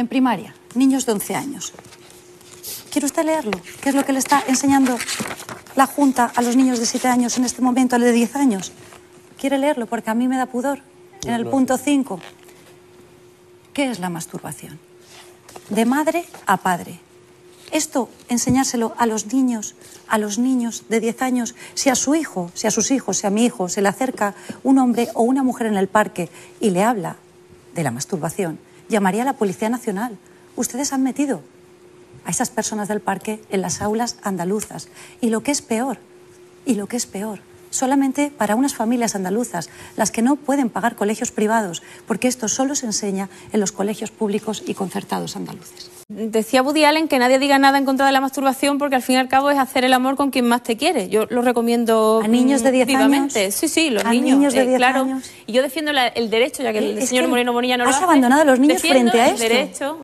en primaria, niños de 11 años. ¿Quiere usted leerlo? ¿Qué es lo que le está enseñando la Junta a los niños de 7 años en este momento, al de 10 años? ¿Quiere leerlo? Porque a mí me da pudor. En el punto 5. ¿Qué es la masturbación? De madre a padre. Esto, enseñárselo a los niños, a los niños de 10 años, si a su hijo, si a sus hijos, si a mi hijo se le acerca un hombre o una mujer en el parque y le habla de la masturbación, llamaría a la Policía Nacional. Ustedes han metido a esas personas del parque en las aulas andaluzas. Y lo que es peor, y lo que es peor, solamente para unas familias andaluzas, las que no pueden pagar colegios privados, porque esto solo se enseña en los colegios públicos y concertados andaluces. Decía Woody Allen que nadie diga nada en contra de la masturbación porque al fin y al cabo es hacer el amor con quien más te quiere. Yo lo recomiendo ¿A niños de 10 vivamente. años? Sí, sí, los ¿A niños. niños de eh, 10 claro. años? Y yo defiendo la- el derecho, ya que el Es señor que Moreno Bonilla no lo has hace. abandonado a los niños Defiendo frente a el esto. derecho